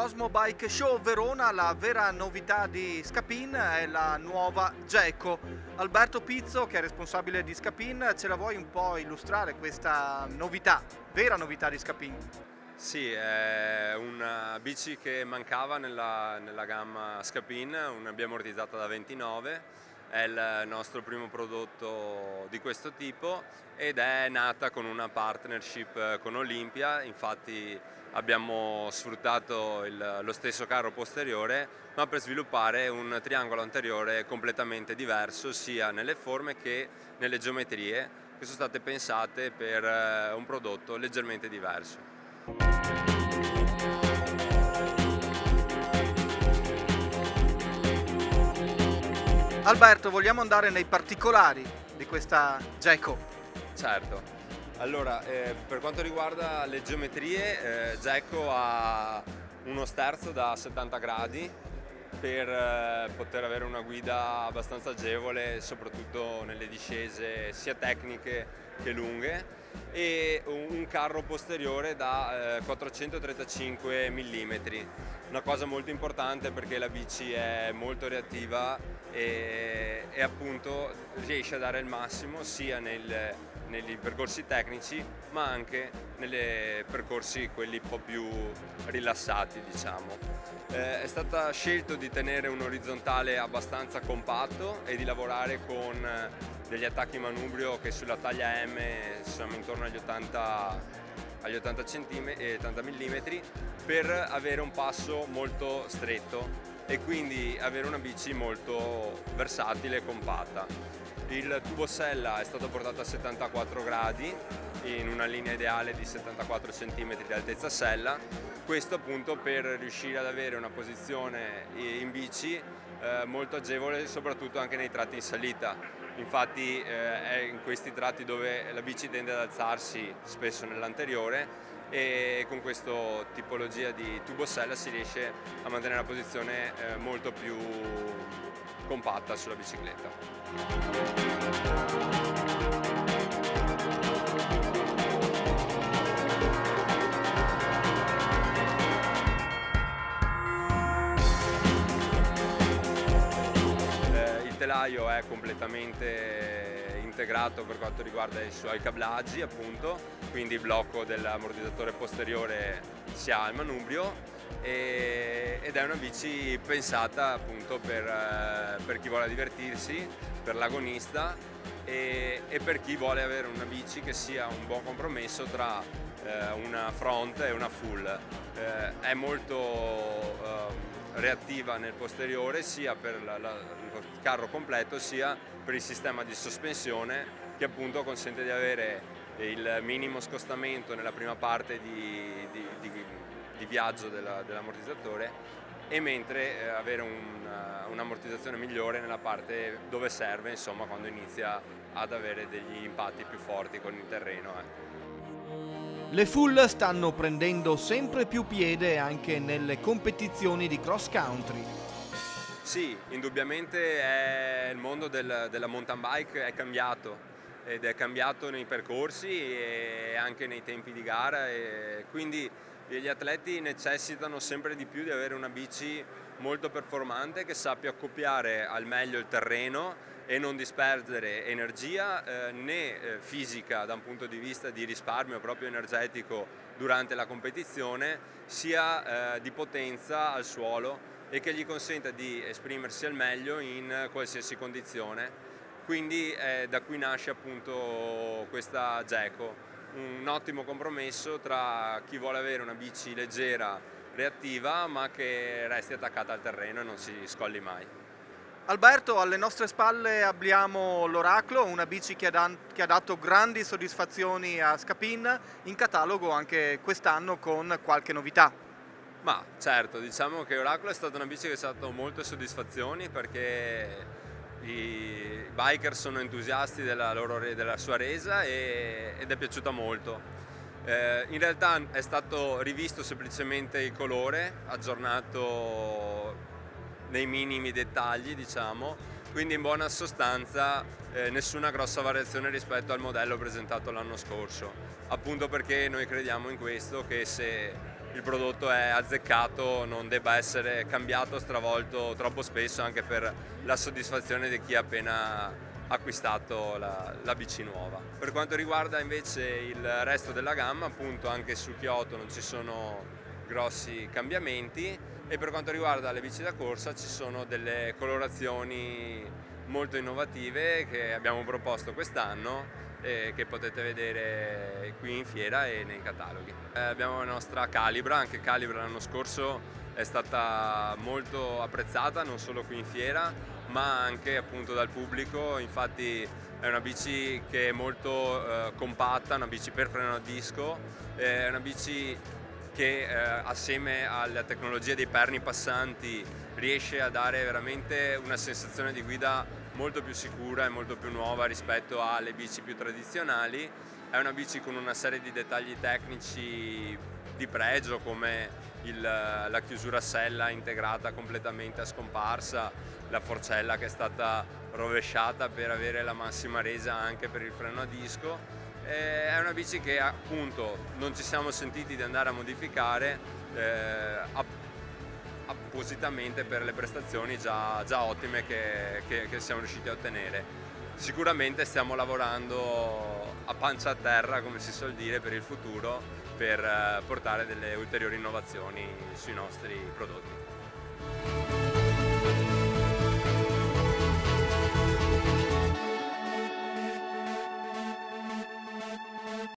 Cosmo Bike Show Verona la vera novità di Scapin è la nuova Gecko. Alberto Pizzo, che è responsabile di Scapin, ce la vuoi un po' illustrare questa novità, vera novità di Scapin? Sì, è una bici che mancava nella, nella gamma Scapin, una biammortizzata da 29 è il nostro primo prodotto di questo tipo ed è nata con una partnership con Olympia, infatti abbiamo sfruttato il, lo stesso carro posteriore ma per sviluppare un triangolo anteriore completamente diverso sia nelle forme che nelle geometrie che sono state pensate per eh, un prodotto leggermente diverso. Alberto, vogliamo andare nei particolari di questa Geco? Certo, allora eh, per quanto riguarda le geometrie, eh, Geco ha uno sterzo da 70 gradi per eh, poter avere una guida abbastanza agevole, soprattutto nelle discese sia tecniche che lunghe e un carro posteriore da 435 eh, mm. Una cosa molto importante perché la bici è molto reattiva e, e appunto riesce a dare il massimo sia nel, nei percorsi tecnici ma anche nei percorsi quelli un po' più rilassati diciamo. Eh, è stata scelto di tenere un orizzontale abbastanza compatto e di lavorare con degli attacchi manubrio che sulla taglia M siamo intorno agli 80, agli 80, cm, 80 mm per avere un passo molto stretto e quindi avere una bici molto versatile e compatta. Il tubo sella è stato portato a 74 gradi in una linea ideale di 74 cm di altezza sella, questo appunto per riuscire ad avere una posizione in bici eh, molto agevole soprattutto anche nei tratti in salita. Infatti eh, è in questi tratti dove la bici tende ad alzarsi spesso nell'anteriore e con questa tipologia di tubo sella si riesce a mantenere la posizione eh, molto più compatta sulla bicicletta. Telaio è completamente integrato per quanto riguarda i suoi cablaggi appunto, quindi il blocco dell'ammortizzatore posteriore si ha il manubrio e, ed è una bici pensata appunto per, eh, per chi vuole divertirsi, per l'agonista e, e, per chi vuole avere una bici che sia un buon compromesso tra eh, una front e una full. Eh, è molto eh, reattiva nel posteriore sia per la, la, il carro completo sia per il sistema di sospensione che appunto consente di avere il minimo scostamento nella prima parte di, di, di, di viaggio dell'ammortizzatore e mentre eh, avere un'ammortizzazione un migliore nella parte dove serve insomma quando inizia ad avere degli impatti più forti con il terreno. Eh. Le full stanno prendendo sempre più piede anche nelle competizioni di cross country. Sì, indubbiamente il mondo del, della mountain bike è cambiato ed è cambiato nei percorsi e anche nei tempi di gara quindi gli atleti necessitano sempre di più di avere una bici molto performante che sappia accoppiare al meglio il terreno e non disperdere energia eh, né eh, fisica da un punto di vista di risparmio proprio energetico durante la competizione, sia eh, di potenza al suolo e che gli consenta di esprimersi al meglio in qualsiasi condizione. Quindi da qui nasce appunto questa GECO, un ottimo compromesso tra chi vuole avere una bici leggera, reattiva, ma che resti attaccata al terreno e non si scolli mai. Alberto, alle nostre spalle abbiamo l'Oraclo, una bici che ha, che ha, dato grandi soddisfazioni a Scapin, in catalogo anche quest'anno con qualche novità. Ma certo, diciamo che Oraclo è stata una bici che ci ha dato molte soddisfazioni perché i biker sono entusiasti della, loro, della sua resa e, ed è piaciuta molto. Eh, in realtà è stato rivisto semplicemente il colore, aggiornato nei minimi dettagli diciamo, quindi in buona sostanza eh, nessuna grossa variazione rispetto al modello presentato l'anno scorso, appunto perché noi crediamo in questo che se il prodotto è azzeccato, non debba essere cambiato, stravolto troppo spesso anche per la soddisfazione di chi ha appena acquistato la, la, bici nuova. Per quanto riguarda invece il resto della gamma, appunto anche su Kyoto non ci sono grossi cambiamenti e per quanto riguarda le bici da corsa ci sono delle colorazioni molto innovative che abbiamo proposto quest'anno e che potete vedere qui in fiera e nei cataloghi. Eh, abbiamo la nostra Calibra, anche Calibra l'anno scorso è stata molto apprezzata non solo qui in fiera ma anche appunto dal pubblico, infatti è una bici che è molto eh, compatta, una bici per freno a disco, è una bici che eh, assieme alla tecnologia dei perni passanti riesce a dare veramente una sensazione di guida molto più sicura e molto più nuova rispetto alle bici più tradizionali. È una bici con una serie di dettagli tecnici di pregio come il, la chiusura sella integrata completamente a scomparsa, la forcella che è stata rovesciata per avere la massima resa anche per il freno a disco. È una bici che appunto non ci siamo sentiti di andare a modificare eh, appositamente per le prestazioni già, già ottime che, che, che siamo riusciti a ottenere. Sicuramente stiamo lavorando a pancia a terra, come si suol dire, per il futuro, per eh, portare delle ulteriori innovazioni sui nostri prodotti.